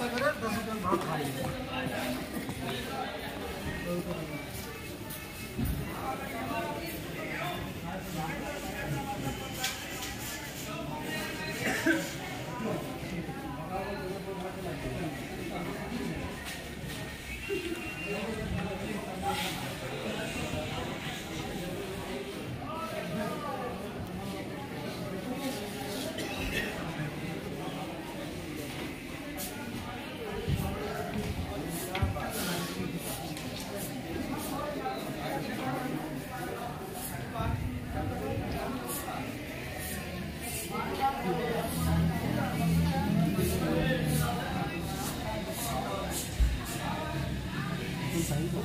बारी はい。すごい。